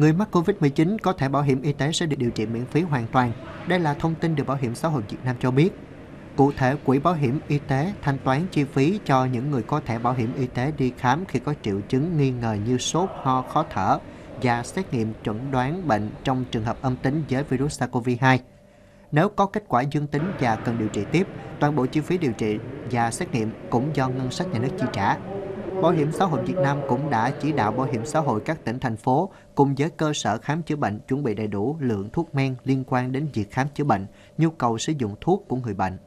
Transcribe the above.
Người mắc COVID-19 có thẻ bảo hiểm y tế sẽ được điều trị miễn phí hoàn toàn. Đây là thông tin được Bảo hiểm xã hội Việt Nam cho biết. Cụ thể, Quỹ Bảo hiểm Y tế thanh toán chi phí cho những người có thẻ bảo hiểm y tế đi khám khi có triệu chứng nghi ngờ như sốt, ho, khó thở và xét nghiệm chẩn đoán bệnh trong trường hợp âm tính với virus SARS-CoV-2. Nếu có kết quả dương tính và cần điều trị tiếp, toàn bộ chi phí điều trị và xét nghiệm cũng do ngân sách nhà nước chi trả. Bảo hiểm xã hội Việt Nam cũng đã chỉ đạo bảo hiểm xã hội các tỉnh thành phố cùng với cơ sở khám chữa bệnh chuẩn bị đầy đủ lượng thuốc men liên quan đến việc khám chữa bệnh, nhu cầu sử dụng thuốc của người bệnh.